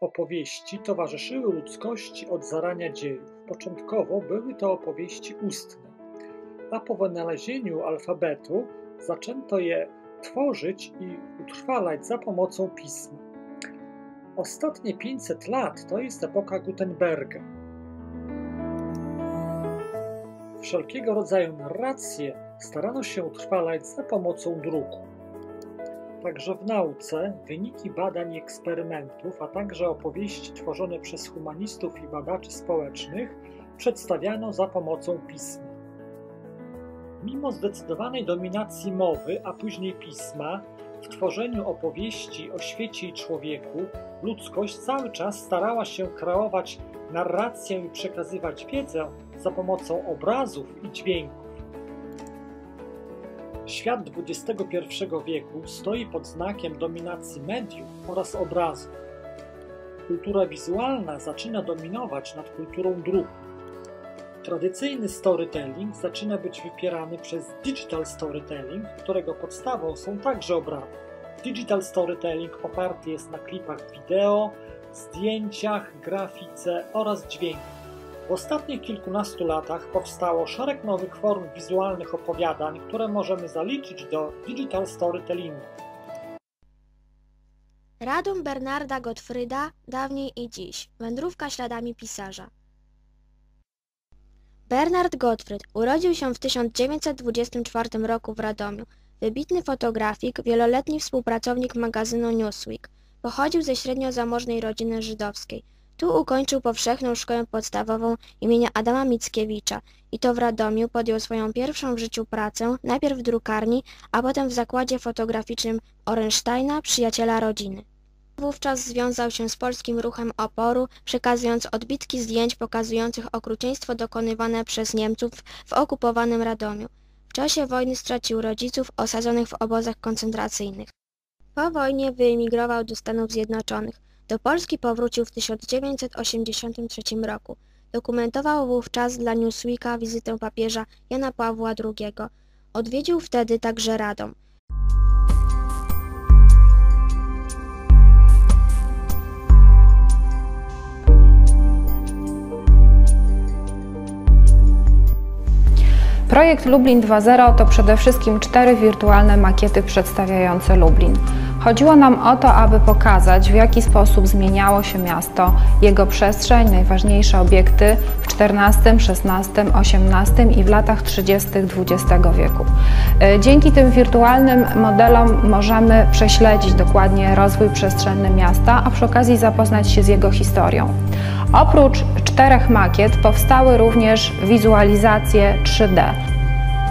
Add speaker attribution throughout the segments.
Speaker 1: opowieści towarzyszyły ludzkości od zarania dziejów. Początkowo były to opowieści ustne, a po wynalezieniu alfabetu zaczęto je tworzyć i utrwalać za pomocą pisma. Ostatnie 500 lat to jest epoka Gutenberga. Wszelkiego rodzaju narracje starano się utrwalać za pomocą druku. Także w nauce wyniki badań i eksperymentów, a także opowieści tworzone przez humanistów i badaczy społecznych przedstawiano za pomocą pisma. Mimo zdecydowanej dominacji mowy, a później pisma, w tworzeniu opowieści o świecie i człowieku ludzkość cały czas starała się kreować narrację i przekazywać wiedzę za pomocą obrazów i dźwięków. Świat XXI wieku stoi pod znakiem dominacji mediów oraz obrazów. Kultura wizualna zaczyna dominować nad kulturą druku. Tradycyjny storytelling zaczyna być wypierany przez digital storytelling, którego podstawą są także obrazy. Digital storytelling oparty jest na klipach wideo, zdjęciach, grafice oraz dźwięku. W ostatnich kilkunastu latach powstało szereg nowych form wizualnych opowiadań, które możemy zaliczyć do digital storytellingu.
Speaker 2: Radom Bernarda Gottfrieda, dawniej i dziś. Wędrówka śladami pisarza. Bernard Gottfried urodził się w 1924 roku w Radomiu. Wybitny fotografik, wieloletni współpracownik magazynu Newsweek. Pochodził ze średnio zamożnej rodziny żydowskiej. Tu ukończył powszechną szkołę podstawową imienia Adama Mickiewicza i to w Radomiu podjął swoją pierwszą w życiu pracę, najpierw w drukarni, a potem w zakładzie fotograficznym Orensteina, przyjaciela rodziny. Wówczas związał się z polskim ruchem oporu, przekazując odbitki zdjęć pokazujących okrucieństwo dokonywane przez Niemców w okupowanym Radomiu. W czasie wojny stracił rodziców osadzonych w obozach koncentracyjnych. Po wojnie wyemigrował do Stanów Zjednoczonych. Do Polski powrócił w 1983 roku. Dokumentował wówczas dla Newsweeka wizytę papieża Jana Pawła II. Odwiedził wtedy także Radom.
Speaker 3: Projekt Lublin 2.0 to przede wszystkim cztery wirtualne makiety przedstawiające Lublin. Chodziło nam o to, aby pokazać, w jaki sposób zmieniało się miasto, jego przestrzeń, najważniejsze obiekty w XIV, XVI, XVIII i w latach 30. XX wieku. E, dzięki tym wirtualnym modelom możemy prześledzić dokładnie rozwój przestrzenny miasta, a przy okazji zapoznać się z jego historią. Oprócz czterech makiet powstały również wizualizacje 3D.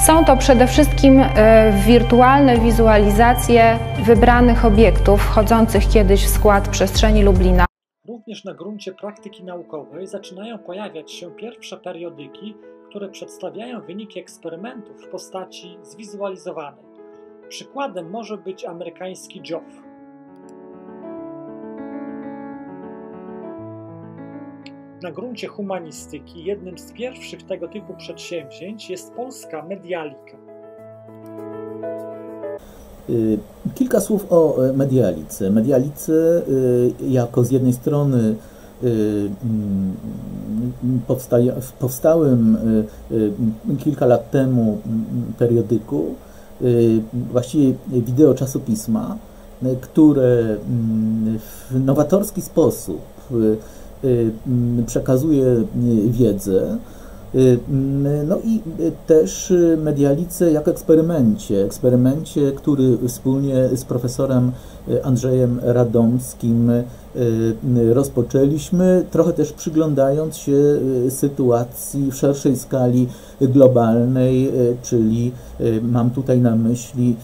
Speaker 3: Są to przede wszystkim e, wirtualne wizualizacje wybranych obiektów wchodzących kiedyś w skład przestrzeni Lublina.
Speaker 1: Również na gruncie praktyki naukowej zaczynają pojawiać się pierwsze periodyki, które przedstawiają wyniki eksperymentów w postaci zwizualizowanej. Przykładem może być amerykański JOF. Na gruncie humanistyki jednym z pierwszych tego typu przedsięwzięć jest polska medialika.
Speaker 4: Y, kilka słów o e, medialice. Medialice y, jako z jednej strony y, mm, powstałym kilka lat temu periodyku, właściwie wideo czasopisma, które mm, w nowatorski sposób mm, przekazuje y, wiedzę. Y, no i też medialice jako eksperymencie, eksperymencie, który wspólnie z profesorem Andrzejem Radomskim rozpoczęliśmy, trochę też przyglądając się sytuacji w szerszej skali globalnej, czyli mam tutaj na myśli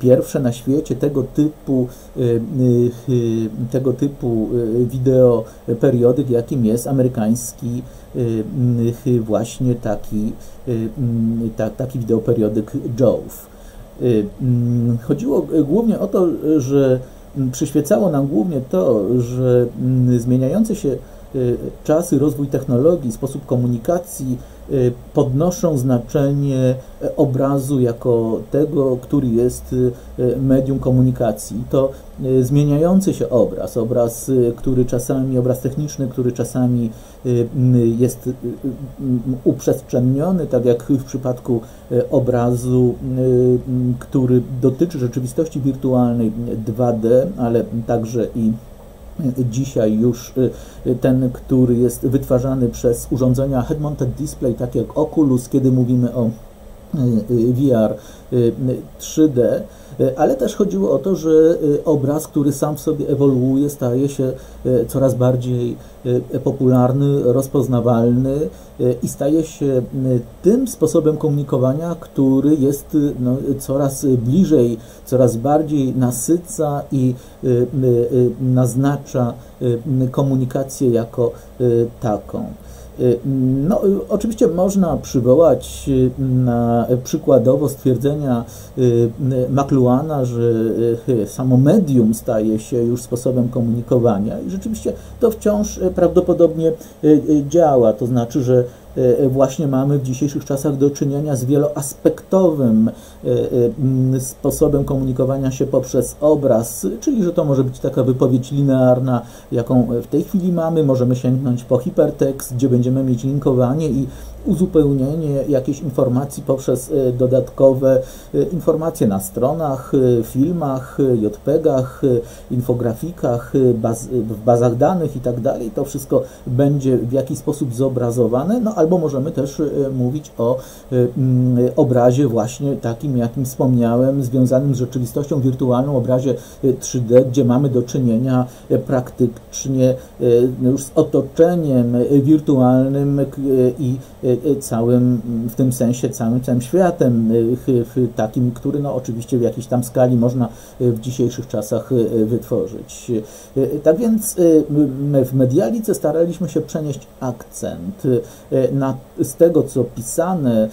Speaker 4: pierwsze na świecie tego typu, y, y, tego typu y, wideo periodyk, jakim jest amerykański właśnie taki, taki wideoperiodyk Jove. Chodziło głównie o to, że przyświecało nam głównie to, że zmieniające się czasy, rozwój technologii, sposób komunikacji podnoszą znaczenie obrazu jako tego, który jest medium komunikacji. To zmieniający się obraz, obraz, który czasami, obraz techniczny, który czasami jest uprzestrzeniony, tak jak w przypadku obrazu, który dotyczy rzeczywistości wirtualnej 2D, ale także i dzisiaj już y, ten, który jest wytwarzany przez urządzenia head-mounted display, takie jak Oculus, kiedy mówimy o y, y, VR 3D, ale też chodziło o to, że obraz, który sam w sobie ewoluuje, staje się coraz bardziej popularny, rozpoznawalny i staje się tym sposobem komunikowania, który jest no, coraz bliżej, coraz bardziej nasyca i naznacza komunikację jako taką. Y, no, oczywiście można przywołać y, na przykładowo stwierdzenia y, McLuhana, że samo medium staje się już sposobem komunikowania i rzeczywiście to wciąż prawdopodobnie działa, to znaczy, że właśnie mamy w dzisiejszych czasach do czynienia z wieloaspektowym e, e, sposobem komunikowania się poprzez obraz, czyli że to może być taka wypowiedź linearna, jaką w tej chwili mamy, możemy sięgnąć po hipertekst, gdzie będziemy mieć linkowanie i uzupełnienie jakiejś informacji poprzez e, dodatkowe e, informacje na stronach, e, filmach, JPEGach, infografikach, baz, w bazach danych itd. Tak to wszystko będzie w jakiś sposób zobrazowane, no albo możemy też mówić o obrazie właśnie takim, jakim wspomniałem, związanym z rzeczywistością wirtualną, obrazie 3D, gdzie mamy do czynienia praktycznie już z otoczeniem wirtualnym i całym, w tym sensie całym, całym światem, y, takim, który no oczywiście w jakiejś tam skali można y, w dzisiejszych czasach wytworzyć. Tak więc my w Medialice staraliśmy się przenieść akcent na, z tego, co pisane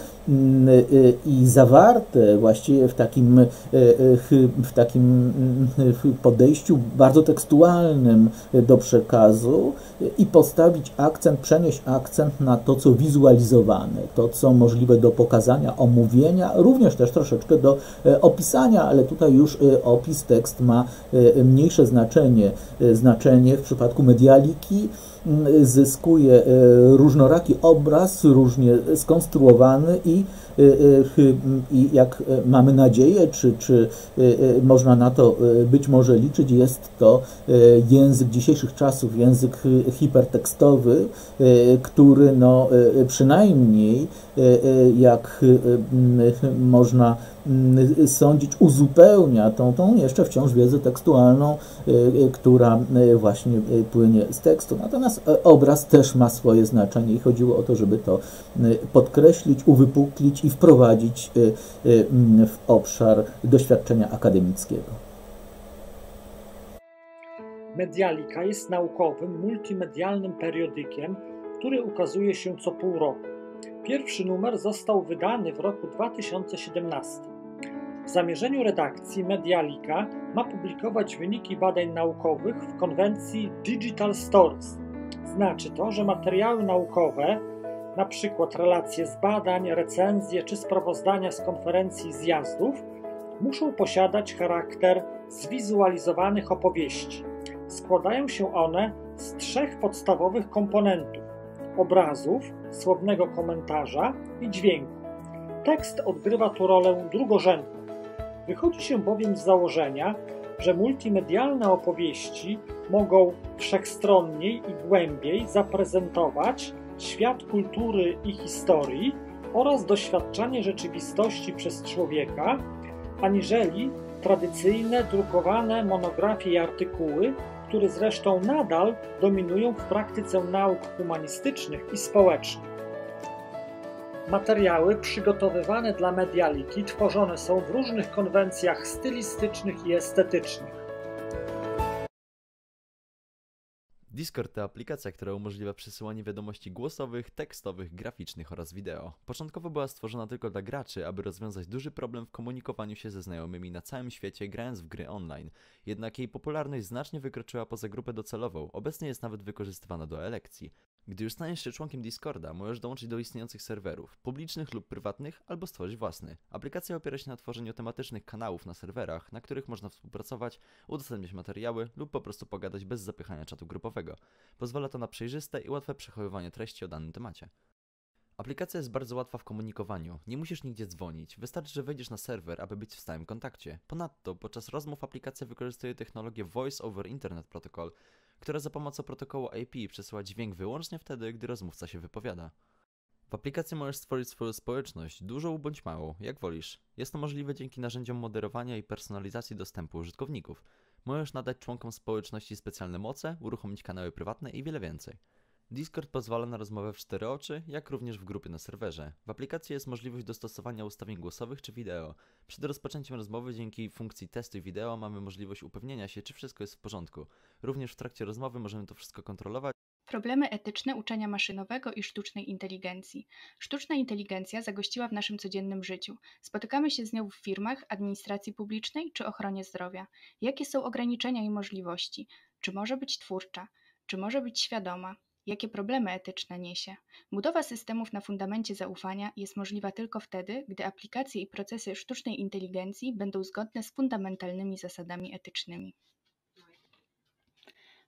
Speaker 4: i zawarte właściwie w takim, w takim podejściu bardzo tekstualnym do przekazu i postawić akcent, przenieść akcent na to, co wizualizowane, to, co możliwe do pokazania, omówienia, również też troszeczkę do e, opisania, ale tutaj już e, opis, tekst ma e, mniejsze znaczenie, znaczenie w przypadku medialiki, zyskuje e, różnoraki obraz, różnie skonstruowany i, i jak mamy nadzieję, czy, czy można na to być może liczyć, jest to język dzisiejszych czasów, język hipertekstowy, który no, przynajmniej jak można sądzić, uzupełnia tą, tą jeszcze wciąż wiedzę tekstualną, y, y, która y, właśnie płynie z tekstu. Natomiast obraz też ma swoje znaczenie i chodziło o to, żeby to podkreślić, uwypuklić i wprowadzić mm, w obszar doświadczenia akademickiego.
Speaker 1: Medialika jest naukowym, multimedialnym periodykiem, który ukazuje się co pół roku. Pierwszy numer został wydany w roku 2017. W zamierzeniu redakcji Medialika ma publikować wyniki badań naukowych w konwencji Digital Stories. Znaczy to, że materiały naukowe, na przykład relacje z badań, recenzje czy sprawozdania z konferencji zjazdów, muszą posiadać charakter zwizualizowanych opowieści. Składają się one z trzech podstawowych komponentów: obrazów, słownego komentarza i dźwięku. Tekst odgrywa tu rolę drugorzędną. Wychodzi się bowiem z założenia, że multimedialne opowieści mogą wszechstronniej i głębiej zaprezentować świat kultury i historii oraz doświadczanie rzeczywistości przez człowieka, aniżeli tradycyjne drukowane monografie i artykuły, które zresztą nadal dominują w praktyce nauk humanistycznych i społecznych. Materiały przygotowywane dla medialiki tworzone są w różnych konwencjach stylistycznych i estetycznych.
Speaker 5: Discord to aplikacja, która umożliwia przesyłanie wiadomości głosowych, tekstowych, graficznych oraz wideo. Początkowo była stworzona tylko dla graczy, aby rozwiązać duży problem w komunikowaniu się ze znajomymi na całym świecie grając w gry online. Jednak jej popularność znacznie wykroczyła poza grupę docelową, obecnie jest nawet wykorzystywana do elekcji. Gdy już staniesz się członkiem Discorda, możesz dołączyć do istniejących serwerów, publicznych lub prywatnych, albo stworzyć własny. Aplikacja opiera się na tworzeniu tematycznych kanałów na serwerach, na których można współpracować, udostępniać materiały lub po prostu pogadać bez zapychania czatu grupowego. Pozwala to na przejrzyste i łatwe przechowywanie treści o danym temacie. Aplikacja jest bardzo łatwa w komunikowaniu, nie musisz nigdzie dzwonić, wystarczy, że wejdziesz na serwer, aby być w stałym kontakcie. Ponadto, podczas rozmów aplikacja wykorzystuje technologię Voice over Internet Protocol, która za pomocą protokołu IP przesyła dźwięk wyłącznie wtedy, gdy rozmówca się wypowiada. W aplikacji możesz stworzyć swoją społeczność, dużą bądź małą, jak wolisz. Jest to możliwe dzięki narzędziom moderowania i personalizacji dostępu użytkowników. Możesz nadać członkom społeczności specjalne moce, uruchomić kanały prywatne i wiele więcej. Discord pozwala na rozmowę w cztery oczy, jak również w grupie na serwerze. W aplikacji jest możliwość dostosowania ustawień głosowych czy wideo. Przed rozpoczęciem rozmowy dzięki funkcji testu wideo mamy możliwość upewnienia się, czy wszystko jest w porządku. Również w trakcie rozmowy możemy to wszystko kontrolować.
Speaker 6: Problemy etyczne uczenia maszynowego i sztucznej inteligencji. Sztuczna inteligencja zagościła w naszym codziennym życiu. Spotykamy się z nią w firmach, administracji publicznej czy ochronie zdrowia. Jakie są ograniczenia i możliwości? Czy może być twórcza? Czy może być świadoma? Jakie problemy etyczne niesie? Budowa systemów na fundamencie zaufania jest możliwa tylko wtedy, gdy aplikacje i procesy sztucznej inteligencji będą zgodne z fundamentalnymi zasadami etycznymi.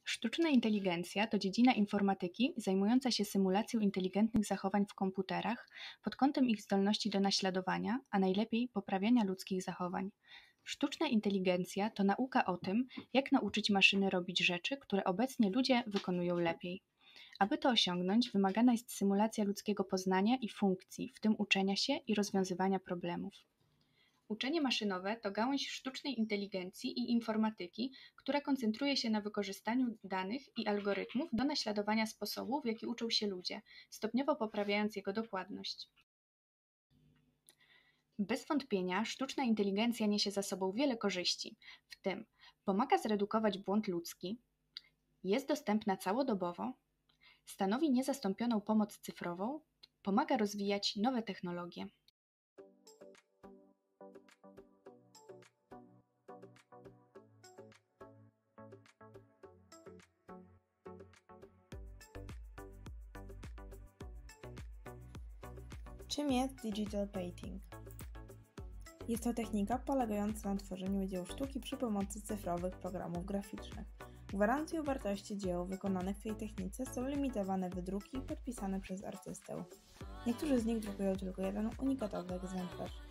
Speaker 6: Sztuczna inteligencja to dziedzina informatyki zajmująca się symulacją inteligentnych zachowań w komputerach pod kątem ich zdolności do naśladowania, a najlepiej poprawiania ludzkich zachowań. Sztuczna inteligencja to nauka o tym, jak nauczyć maszyny robić rzeczy, które obecnie ludzie wykonują lepiej. Aby to osiągnąć, wymagana jest symulacja ludzkiego poznania i funkcji, w tym uczenia się i rozwiązywania problemów. Uczenie maszynowe to gałąź sztucznej inteligencji i informatyki, która koncentruje się na wykorzystaniu danych i algorytmów do naśladowania sposobu, w jaki uczą się ludzie, stopniowo poprawiając jego dokładność. Bez wątpienia sztuczna inteligencja niesie za sobą wiele korzyści, w tym pomaga zredukować błąd ludzki, jest dostępna całodobowo, stanowi niezastąpioną pomoc cyfrową, pomaga rozwijać nowe technologie.
Speaker 7: Czym jest digital painting? Jest to technika polegająca na tworzeniu dzieł sztuki przy pomocy cyfrowych programów graficznych. Gwarancją wartości dzieł wykonanych w tej technice są limitowane wydruki podpisane przez artystę. Niektórzy z nich drukują tylko jeden unikatowy egzemplarz.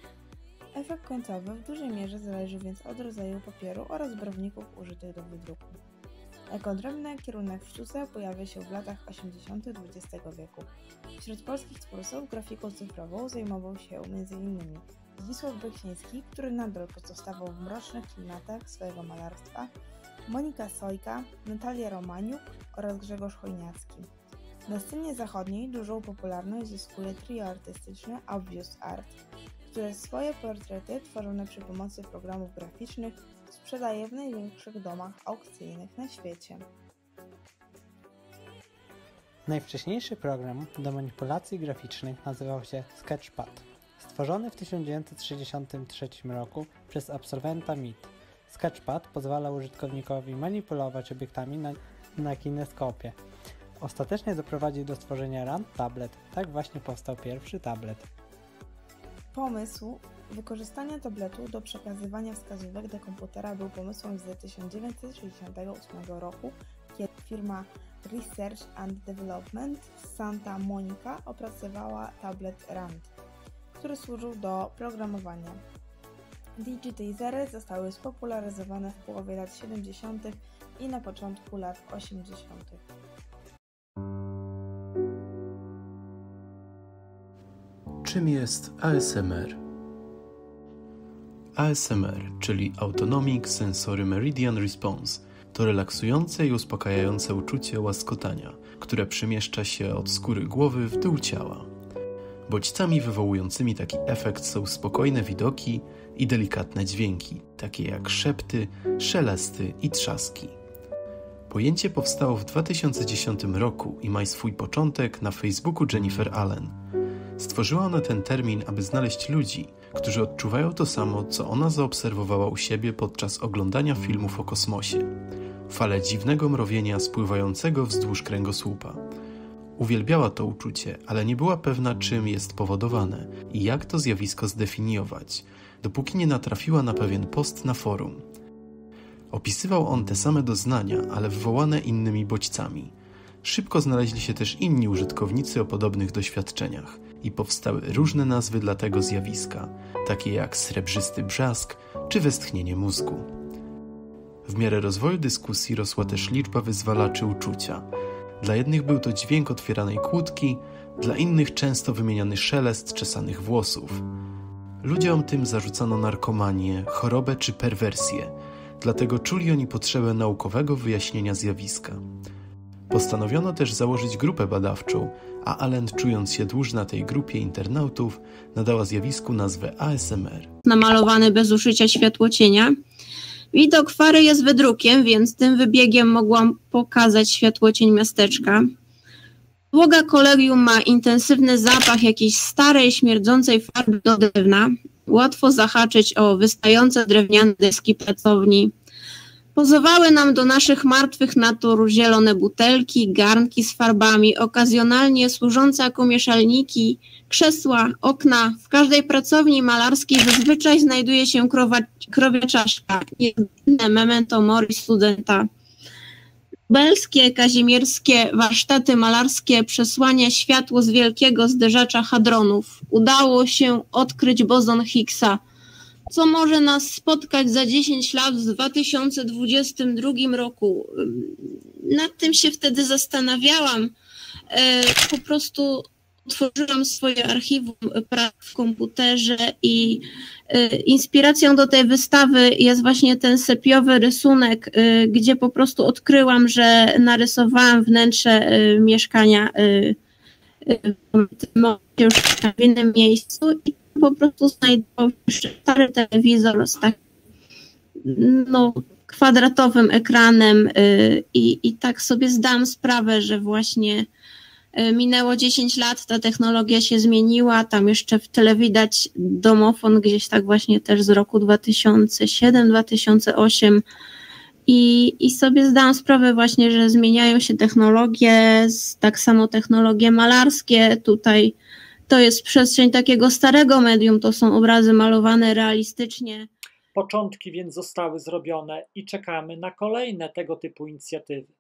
Speaker 7: Efekt końcowy w dużej mierze zależy więc od rodzaju papieru oraz barwników użytych do wydruku. Jako odrębny kierunek w sztuce pojawia się w latach 80. XX wieku. Wśród polskich twórców grafiką cyfrową zajmował się m.in. Zdzisław Beksiński, który nadal pozostawał w mrocznych klimatach swojego malarstwa, Monika Sojka, Natalia Romaniuk oraz Grzegorz Chojniacki. Na scenie zachodniej dużą popularność zyskuje trio artystyczne Obvious Art, które swoje portrety tworzone przy pomocy programów graficznych sprzedaje w największych domach aukcyjnych na świecie.
Speaker 8: Najwcześniejszy program do manipulacji graficznych nazywał się Sketchpad. Stworzony w 1963 roku przez absolwenta MIT, Sketchpad pozwala użytkownikowi manipulować obiektami na, na kineskopie. Ostatecznie doprowadził do stworzenia RAM tablet. Tak właśnie powstał pierwszy tablet.
Speaker 7: Pomysł wykorzystania tabletu do przekazywania wskazówek do komputera był pomysłem z 1968 roku, kiedy firma Research and Development z Santa Monica opracowała tablet RAND, który służył do programowania. Digitizery zostały spopularyzowane w połowie lat 70. i na początku lat 80.
Speaker 9: Czym jest ASMR? ASMR, czyli Autonomic Sensory Meridian Response, to relaksujące i uspokajające uczucie łaskotania, które przemieszcza się od skóry głowy w dół ciała. Bodźcami wywołującymi taki efekt są spokojne widoki i delikatne dźwięki, takie jak szepty, szelesty i trzaski. Pojęcie powstało w 2010 roku i ma swój początek na Facebooku Jennifer Allen. Stworzyła ona ten termin, aby znaleźć ludzi, którzy odczuwają to samo, co ona zaobserwowała u siebie podczas oglądania filmów o kosmosie. Fale dziwnego mrowienia spływającego wzdłuż kręgosłupa. Uwielbiała to uczucie, ale nie była pewna, czym jest powodowane i jak to zjawisko zdefiniować, dopóki nie natrafiła na pewien post na forum. Opisywał on te same doznania, ale wywołane innymi bodźcami. Szybko znaleźli się też inni użytkownicy o podobnych doświadczeniach i powstały różne nazwy dla tego zjawiska, takie jak srebrzysty brzask czy westchnienie mózgu. W miarę rozwoju dyskusji rosła też liczba wyzwalaczy uczucia. Dla jednych był to dźwięk otwieranej kłódki, dla innych często wymieniany szelest czesanych włosów. Ludziom tym zarzucano narkomanię, chorobę czy perwersję, dlatego czuli oni potrzebę naukowego wyjaśnienia zjawiska. Postanowiono też założyć grupę badawczą, a Allen, czując się dłużna tej grupie internautów, nadała zjawisku nazwę ASMR.
Speaker 10: Namalowany bez użycia światłocienia. Widok fary jest wydrukiem, więc tym wybiegiem mogłam pokazać światłocień miasteczka. Podłoga kolegium ma intensywny zapach jakiejś starej, śmierdzącej farby do drewna. Łatwo zahaczyć o wystające drewniane deski pracowni. Pozowały nam do naszych martwych natur zielone butelki, garnki z farbami, okazjonalnie służące jako mieszalniki, krzesła, okna. W każdej pracowni malarskiej zazwyczaj znajduje się krowa, krowia czaszka, inne memento mori studenta. Lubelskie, kazimierskie warsztaty malarskie przesłania światło z wielkiego zderzacza hadronów. Udało się odkryć bozon Higgsa – co może nas spotkać za 10 lat w 2022 roku. Nad tym się wtedy zastanawiałam. E, po prostu otworzyłam swoje archiwum prac w komputerze i e, inspiracją do tej wystawy jest właśnie ten sepiowy rysunek, e, gdzie po prostu odkryłam, że narysowałam wnętrze mieszkania w innym miejscu i po prostu znajdował stary telewizor z takim no, kwadratowym ekranem y, i, i tak sobie zdałam sprawę, że właśnie y, minęło 10 lat, ta technologia się zmieniła, tam jeszcze w tyle widać domofon gdzieś tak właśnie też z roku 2007-2008 i, i sobie zdałam sprawę właśnie, że zmieniają się technologie, tak samo technologie malarskie, tutaj to jest przestrzeń takiego starego medium, to są obrazy malowane realistycznie.
Speaker 1: Początki więc zostały zrobione i czekamy na kolejne tego typu inicjatywy.